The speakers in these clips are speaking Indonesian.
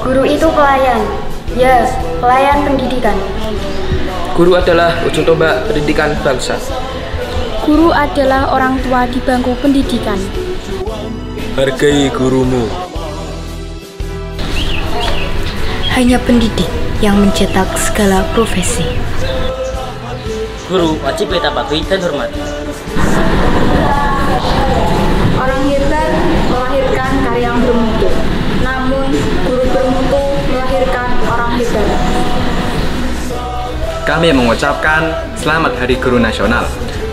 Guru itu pelayan. Ya, pelayan pendidikan. Guru adalah ujung tombak pendidikan bangsa. Guru adalah orang tua di bangku pendidikan. Hargai gurumu. Hanya pendidik yang mencetak segala profesi. Guru wajib kita patuhi dan hormati. Kami mengucapkan Selamat Hari Guru Nasional.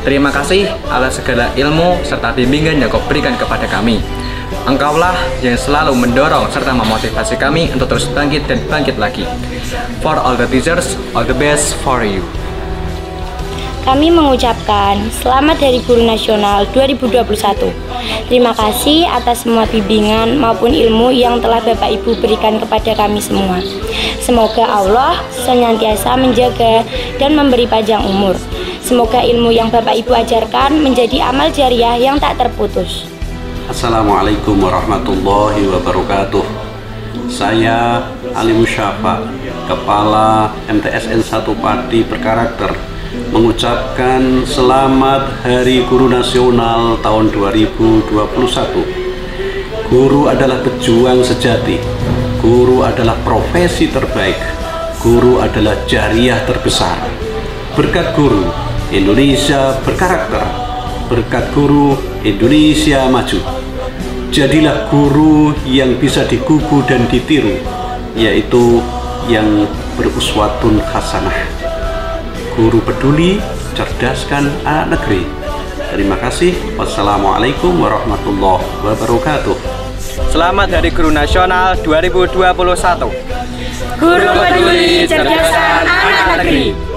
Terima kasih atas segala ilmu serta bimbingan yang kau berikan kepada kami. Engkaulah yang selalu mendorong serta memotivasi kami untuk terus bangkit dan bangkit lagi. For all the teachers, all the best for you. Kami mengucapkan Selamat Hari Guru Nasional 2021. Terima kasih atas semua bimbingan maupun ilmu yang telah Bapak Ibu berikan kepada kami semua. Semoga Allah senantiasa menjaga dan memberi panjang umur. Semoga ilmu yang Bapak Ibu ajarkan menjadi amal jariah yang tak terputus. Assalamualaikum warahmatullahi wabarakatuh. Saya Ali Musyafa, Kepala MTSN 1 Pati berkarakter mengucapkan selamat Hari Guru Nasional tahun 2021. Guru adalah pejuang sejati. Guru adalah profesi terbaik. Guru adalah jariah terbesar. Berkat guru, Indonesia berkarakter. Berkat guru, Indonesia maju. Jadilah guru yang bisa digugu dan ditiru, yaitu yang beruswatun hasanah guru peduli, cerdaskan anak negeri. Terima kasih. Wassalamualaikum warahmatullahi wabarakatuh. Selamat Hari Guru Nasional 2021. Guru peduli, cerdaskan anak negeri.